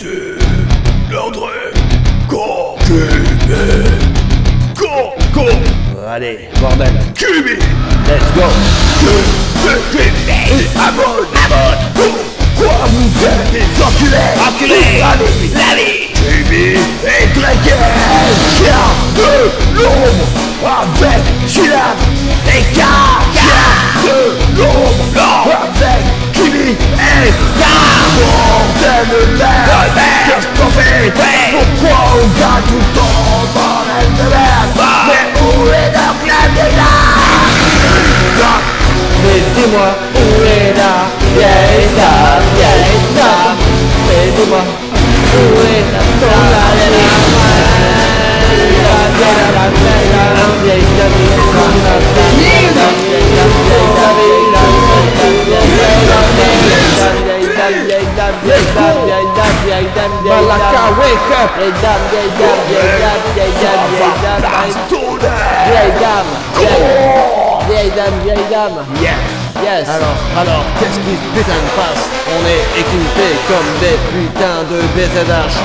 C'est l'ordre Concubé Con, con, Allez, bordel. cubé Let's go. Cubé Abonne, abonne. Pourquoi vous faites des enculés? Enculés. La vie, la vie. Cubé est dragué Chien de l'ombre. Avec Chilab et K Chien de l'ombre. Avec Kimi et K Bordel de qu'on fait Pourquoi on gagne tout temps Bordel de merde Mais où est donc la villa Mais dis-moi, où est la vieille dame, vieille dame Mais dis-moi, où est la vieille dame, vieille dame Vieille dame, Wake up. Yes. Alors, alors, qu'est-ce qui se putain passe On est équipés comme des putains de BZH.